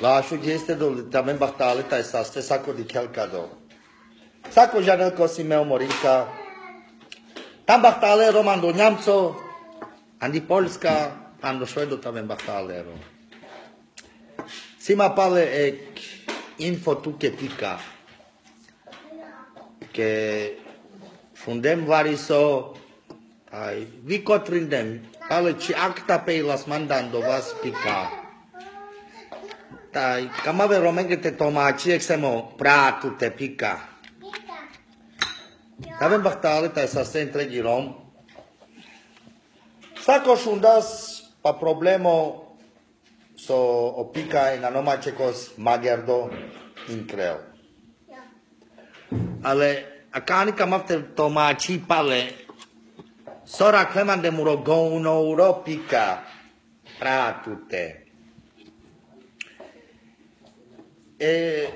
Lascio este do também batalha tá essa ste saco de kelkado. Saco janel kosi meu morinka. Tam batalha Roman do. Andi Polska, tam do Szwedu também batalha. Sima pale ek info tu che pica. Che fundem variso ai vi cotrindem. Pale ci acta pe mandando vas pica. τα cama de romen que te toma aquí exemo, prato te. Τα δεν παχτάρει τα εσαστέν τρεγγυρών. Σάκοσουντας πα προβλέμω στο ο πίκα είναι τσεκός μαγερδό ειν. Αλλά ακάνει καμάφτε το ματσί πάλε. Σώρα κλέμαντε μου ρογκόνο ουρό πίκα. Πράτουτε. Gouno uro pica prato te. E,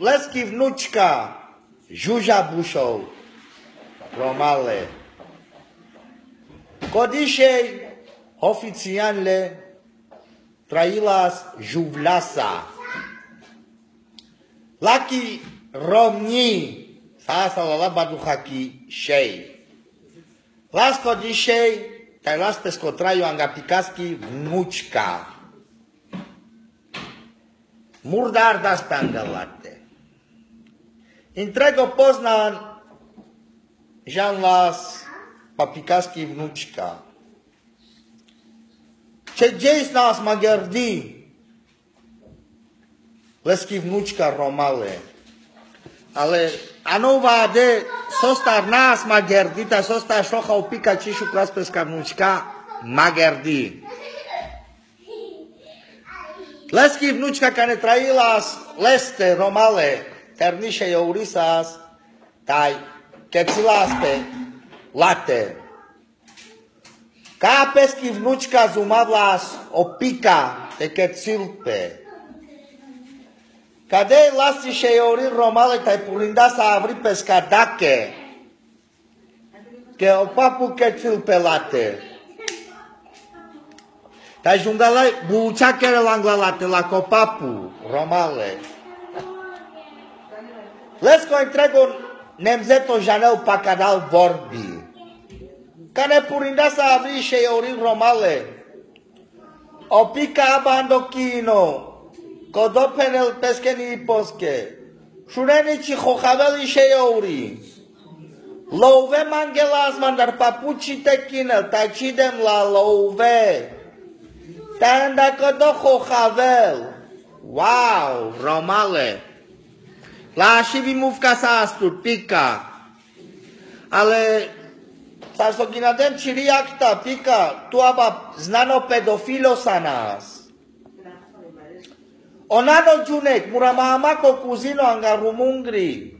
Leski vnučka Žuža Bušov Romale Kodišej oficiálne trailas žuvlasa. Laki romni sasala baduhaki shej. Lasko dišej, taj lastesko traju angapikaski vnučka. Murdar das pangalate. Intrego poznan Jean Las Papikaski vnučka. Ce dzieś nas magerdi. Leski vnučka romale. Ale anova de sostar nas magerdi, ta sostar šoha upika čišu klaspeska vnučka magerdi. Leski vnučka kane trailas leste romale, terniše jourisas, taj kecilaspe late. Kápesky vnúčka zumavlás opika, teke cilpe. Kade lasti šejori romale taj purinda sa avri dake. Ke opapu ke cilpe late. Та жунгалай булча кере ланглалате лако папу, ромале. Леско entrego nemzeto janel pa canal vorbi. Cane purinda sa avrisce e orin romale. O pica abando kino. Kodopen el peskeni poske. Shureni chi khokhaveli she ori. Louve mangela azmandar papuchi tekinel tachidem la louve. Tandakadoko Havel. Wow, Romale. Láši vymůvka του pika. Ale θα στο κοινατέμ τσιρίακτα πίκα του απα znano pedofilos anas. Ο Νάνο Τζουνέκ, μουραμαμάκο αγκαρουμούγκρι.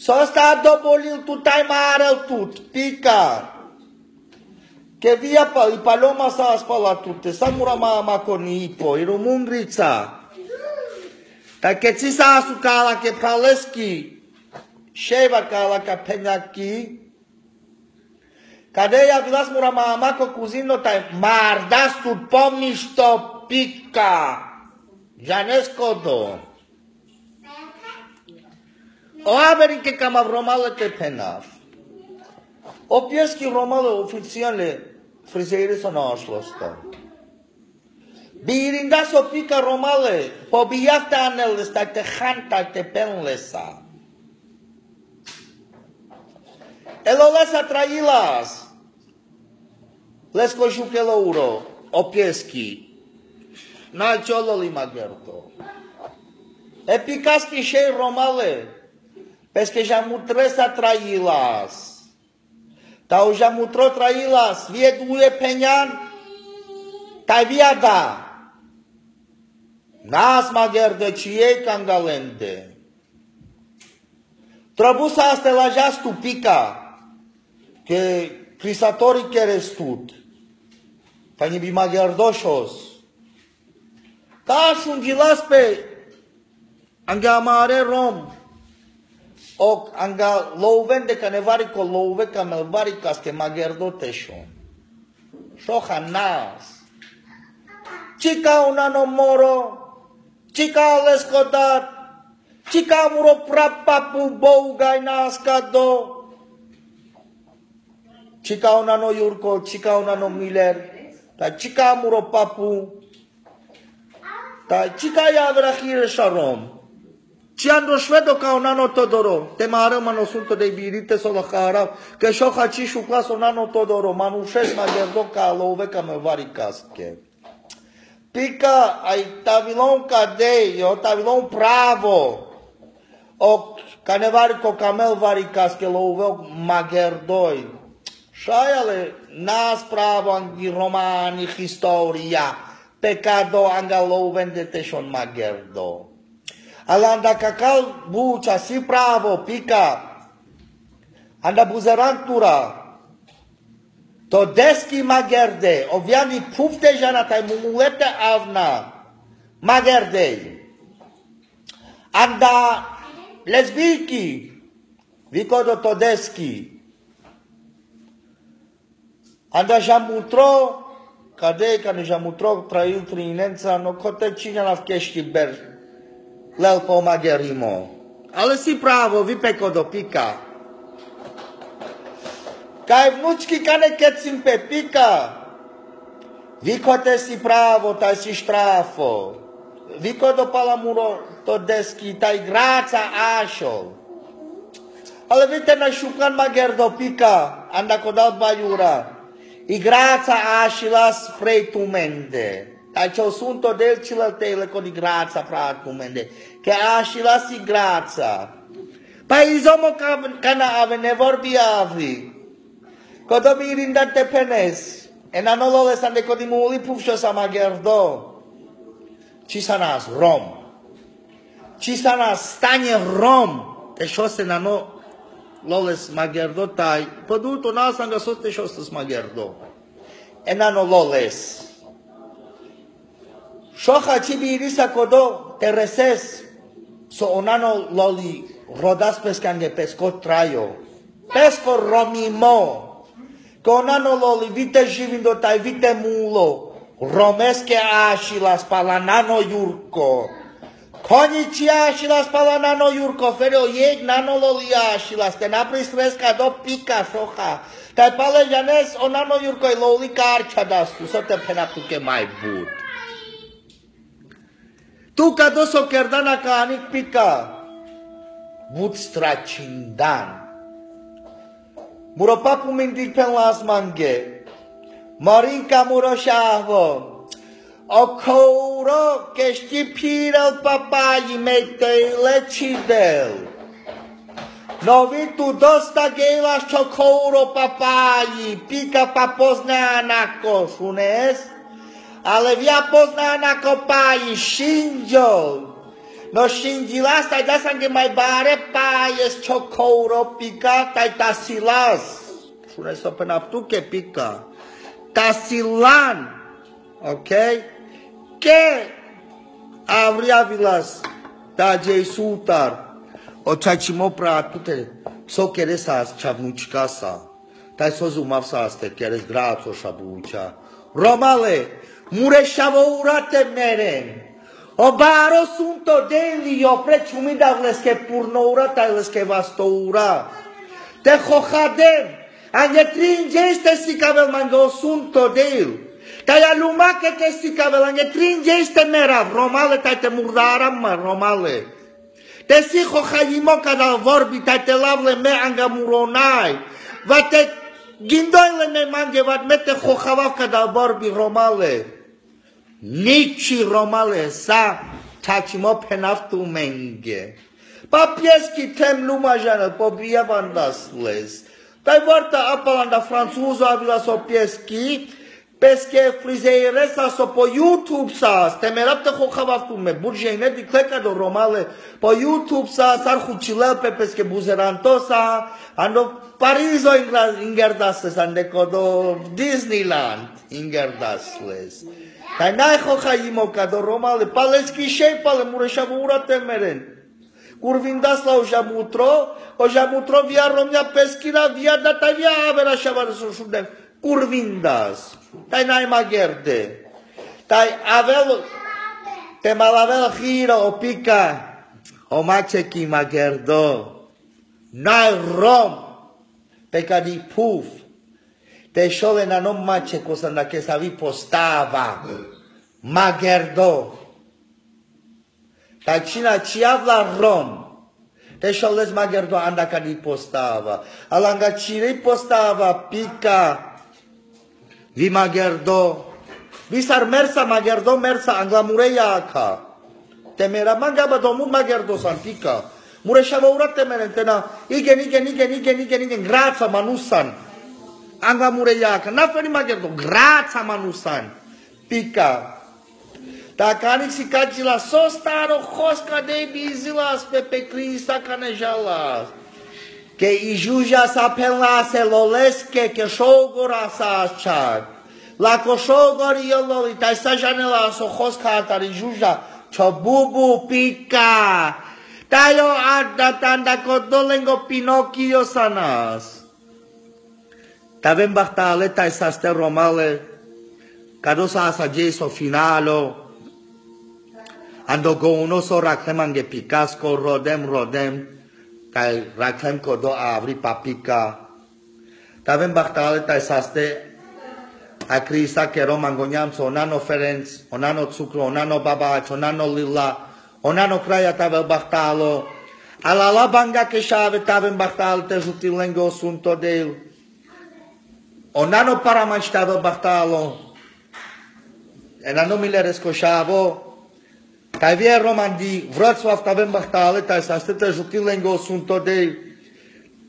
Σώστα το πολύ του τάιμάρελ του, πίκα. Και δια οι παλόμασα ασπαλατούτε, σαν μουρα μα μακονί είπο, η ρουμούγκριτσα. Τα κετσίσα σου καλά και παλέσκι, σέβα καλά και πενιακή. Κανέι αβιλάς μουρα μα μακο κουζίνο τα μαρδά σου πόμιστο πίκα. Γιανέσκοντο. Ο Άβερη και καμαυρομάλα και πέναφ. Ο πιέσκι ρωμάλα οφιτσιάν λέει, oficiale frizeire sono oslosto. Birinda so pika romale, po biafta anel sta te khanta te penlesa. Elolesa trailas. Lesko šukelouro, opiesky, na čololi magerto. Epikaski šej romale, peske já mu tresa trajilas. Tauja mutro trailas, vie dule penyan, taviada. Nas magerde ciei cangalende. Trebusa asta la jastu pica, că crisatorii care stut, ta nibi magerdoșos. Ta ajungi las pe angamare rom, Ok anga loven de canevari ko love kamelvari kas ke magerdo teshon. Shoha nas. Chica un ano moro, chica lescodat, chica muro prapapu bougai naskado, chica un ano yurko, chica un ano miller, ta chica muro papu, ta chica ya vrahire sharom. Ciandro Shvedo ca un anno Todoro. Te marăm în 100 de birite sau la harav. Că și-o haci și clas un anno Todoro. Manușes mai gerdo ca love ca me vari casche. Pica ai tavilon cadei, o tavilon pravo. O ca ne vari co camel vari casche love magerdoi. Și ale nas pravo angi romani historia. Pecado anga love de teșon magerdoi. Αλλά анда κακάλ μου τσασί πράβο πίκα. Αναμπουζεράν τουρά. то дески магерде, Ο βιάνι πούφτε για να τα μου λέτε αύνα. Μαγέρδε. Αντα λεσβίκι. Δίκοδο το δέσκι. Αντα ζαμουτρό. Cadê que já mostrou para ele no cote lel magerimo. Ale si právo, vypeko do pika. Kaj vnúčky kane kecim pe pika. Vykote si právo, taj si štráfo. Vyko do palamuro to desky, taj gráca ášol. Ale vidíte, na šukan mager do pika, anda kodal bajura. I gráca ášila sprej tu mende. Aceau sunt odel cilalteile con igrața pra cumende. Că aș lasi grața. Pai zomo cana ave ne vorbi avi. Codo mi rindate penes. E na nolole san de codimuli pufșo sa magerdo. Ci sanas rom. Ci sanas stagne rom. Te șose na no loles magerdo tai. Pădutul nas angasos te șose smagerdo. E na nololes. Shocha chibirisa kodo tereses so onano loli rodas pescange pesco trayo. Pesco romimo. Konano loli vite živindo taj vite mulo. Romeske ašilas palanano jurko. Konici ašilas palanano jurko. Ferio jeg nano loli ašilas. Te napri streska do pika shocha. Taj pale janes onano jurko i loli dastu. So te penaptuke mai bud. Tu cadoso kerdana kanik pika. Mutstra chindan. Muropapu mindik pen las mange. Marinka muroshavo. O kouro kesti pirel papaji mete lecidel. No vi tu dosta gejlaš čo kouro papaji, pika pa poznanako, šunes? Ale via pozná na kopáji šinďol. No šindila sa da sange mai bare pajes čo kouro pika, taj ta silas. Šune so pe naptuke pika. Ta silan. Ok? Ke avria vilas ta djej sutar. O čači mo pratute. So kere sa čavnučka sa. Taj so zumav sa ste kere zgraco šabuča. Romale, μουρε σαβούρατε μέρε. Ο μπάρο σου το τέλειο, πρέ τσουμίδα βλέσκε πουρνούρα, τα βλέσκε βαστούρα. Τε χωχάτε, αν δεν το σου το Τα γυαλούμα και τε μέρα, Ρομάλε ταΐτε είτε μουρδάρα, μα βρωμάλε. Τε σύχο χαγιμό κατά βόρμπι, τα είτε λάβλε με αγκαμουρονάι. Βατε գինդայլը մե մանգեվատ մետը խոխավավ կադաբար բի ռոմալը նիչի ռոմալը սա թաչմո փենավտու մենգե պապիեսկի թեմ լումաժանը պոբիևան դասլես Դայ վարտա ապալանդա ֆրանցուզ ավիլասոպիեսկի Πες Πέσκε φριζεϊρέ σα στο YouTube σα. Τεμερά πτεχό χαβαφτούμε. Μπουρζεϊνέ τι κλέκατο ρομάλε. Po YouTube σας άρχου τσιλέπε πέσκε μπουζεραντό σα. Αν το Παρίζο εγκαρδάστε σαν τεκότο Disneyland εγκαρδάστε. Τα να έχω χαγιμό κατο ρομάλε. Πάλε σκισέ πάλε μουρεσά βούρα τεμερέν. Κουρβιντάς λαό ζαμούτρο, ο ζαμούτρο βιάρρο μια πέσκυρα βιάντα τα βιάβερα σαβαρσοσούνται. Curvindas. Tai nai magerde. Tai avel te malavel giro o pica o mache ki magerdo. Nai rom peca di puf. Te shole na non mache cosa na che savi postava. Magerdo. Ta cina ci avla rom. Te sholes magerdo anda cadi Vi magerdo. Visar mersa magerdo mersa anglamureya aka. Temera manga badomun magerdo santika. Mureshava urat temeren tena. Igen igen igen igen igen igen graza manusan. Anglamureya aka. Naferi magerdo graza manusan. Pika. Така ни си качила со старо хоска, де изила спе пекли и не жалас. Que ijuja sa pelase loleske que shogora sa chak. La koshogori yololi ta sa janela so hoska tari juja chobubu pika. Tayo adda tanda kodolengo Pinocchio sanas. Tavem bahtale ta saste romale. Kadosa sa jeso finalo. Ando go uno so ange pikasko rodem rodem. Kai raklem kodo avri papika. Tavem bahtale ta saste a Krista che Roman goniam so onano Ferenc, onano Cukro, onano Babac, onano Lila, onano Kraja tave bahtalo. Ala la banga che shave tave bahtalo te juti lengo sunto del. Onano Paramach tave bahtalo. Enano Mileres koshavo. Taj Та вјерувам ди Вроцлав та бахтале, тај та састете жутилен го сунто де.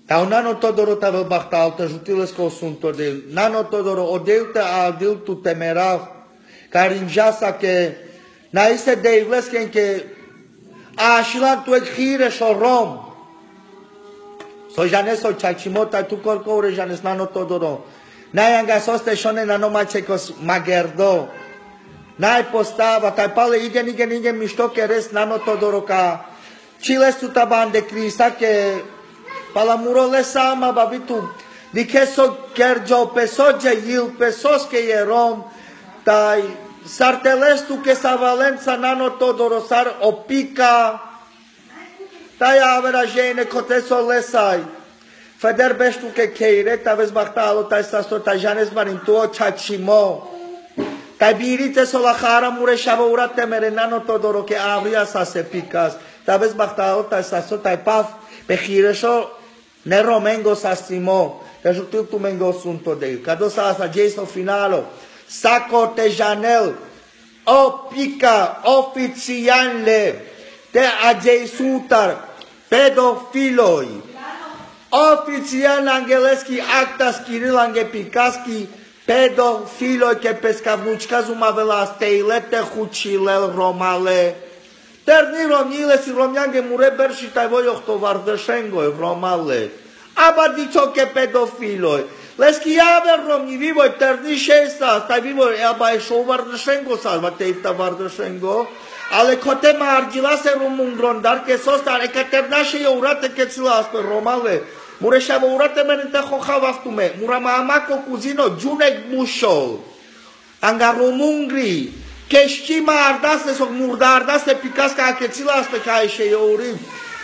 Та унано тодоро та бахтал, та жутилес ко сунто де. Нано тодоро одилте а дилту темерав. Каринжаса ке наисе де влескен ке ашилан туек хире шором. Со жанесо чачимота ту коркоуре жанес нано тодоро. Најанга шоне нано мачекос магердо. Магердо. Korko ore janes nano Todoro. Na yanga soste shone nano machekos magerdo. Na postava, taj pale igen igen igen mišto ke res nano Todoro ka. Chiles tu taban de Krista ke palamurole sama babitu di keso kerjo pesoje yil pesos ke yerom tai sartelestu ke sa valenza nano todo rosar opika tai avera jene koteso lesai feder bestu ke keire taves bachtalo tai sasto tai janes marinto chachimo tai قبیریت سو و خارم موره شب اورت تمره ننو تو درو که آغری از هسته پیکاست تبز بختاو تا سستو تای پاف به خیرشو نرو منگو سستیمو تشو تو تو منگو سونتو دیو کدو ساسا جیسو فینالو ساکو تجانل او پیکا اوفیسیانله te ajei sutar pedofiloi. Oficial angeleschi actas Kiril Angepicaski picaski, pedofiloi ke pescavnučka zumavela stejle te chučilel romale. Terni romnile si romjange mure berši taj vojoh to vardešengo je vromale. Aba dicho che pedofiloi. Les ki ave romni vivo e terni šesta, taj vivo e aba e šo vardešengo salva te ifta vardešengo. Ale kote margila se rumun grondar ke sostar e katernaše je urate ke cilas pe romale. Urate მურეშავა ურატებენ და ხოხა ვახტუმე მურამამაკო კუზინო ჯუნეგ მუშო ანგარომუნგრი კეშჩიმა არდასეს მურდა არდასე პიკასკა კეცილასტე კაიშეორი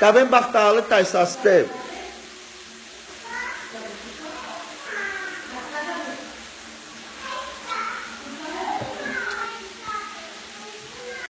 და ვენ ბახტალე ტაისასტე